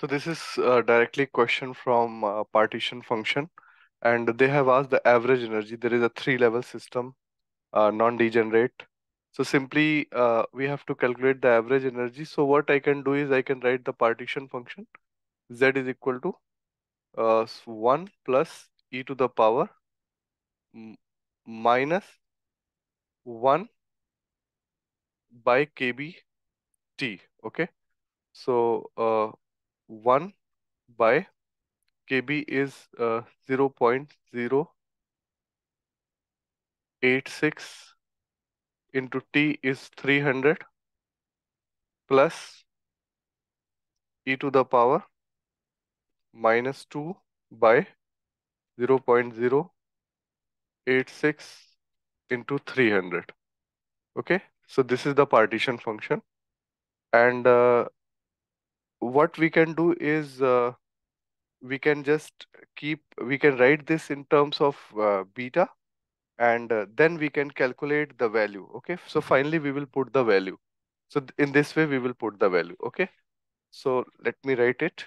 So this is uh, directly question from uh, partition function and they have asked the average energy. There is a three level system, uh, non-degenerate. So simply uh, we have to calculate the average energy. So what I can do is I can write the partition function z is equal to uh, 1 plus e to the power minus 1 by kb t okay so uh, 1 by kb is uh, 0 0.086 into t is 300 plus e to the power minus 2 by 0 0.086 into 300 okay? So this is the partition function. And uh, what we can do is uh, we can just keep we can write this in terms of uh, beta and uh, then we can calculate the value okay? So finally we will put the value. So in this way we will put the value okay? So let me write it.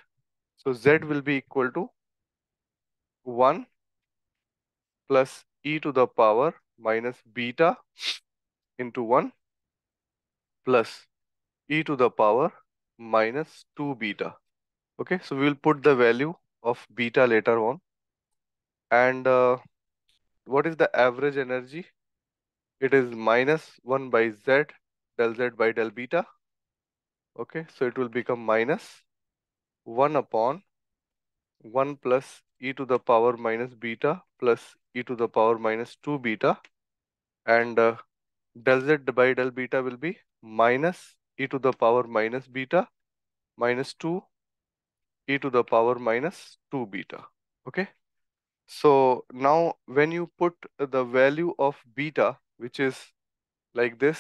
So z will be equal to 1 plus e to the power minus beta into 1 plus e to the power minus 2 beta. Okay, so we will put the value of beta later on. And uh, what is the average energy? It is minus 1 by z del z by del beta. Okay, so it will become minus 1 upon 1 plus e to the power minus beta plus e to the power minus 2 beta and uh, del z by del beta will be minus e to the power minus beta minus 2 e to the power minus 2 beta. Okay. So now when you put the value of beta, which is like this,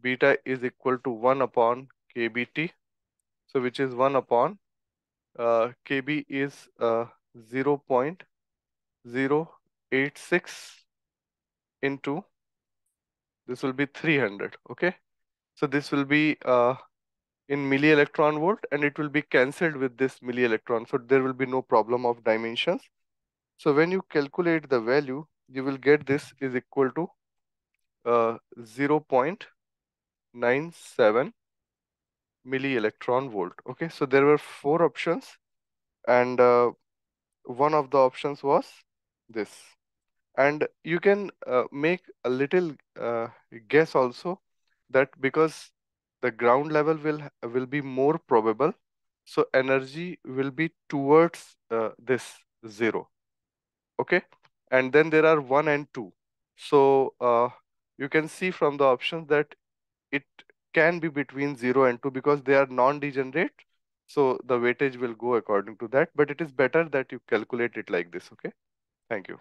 beta is equal to 1 upon kbt. So which is 1 upon uh, kb is uh, 0 0.086 into this will be 300 okay so this will be uh, in milli electron volt and it will be cancelled with this milli electron so there will be no problem of dimensions. So when you calculate the value you will get this is equal to uh, 0.97 milli electron volt. Okay so there were four options and uh, one of the options was this. And you can uh, make a little uh, guess also that because the ground level will will be more probable so energy will be towards uh, this zero okay? And then there are one and two. So uh, you can see from the options that it can be between 0 and 2 because they are non-degenerate so the weightage will go according to that but it is better that you calculate it like this okay? Thank you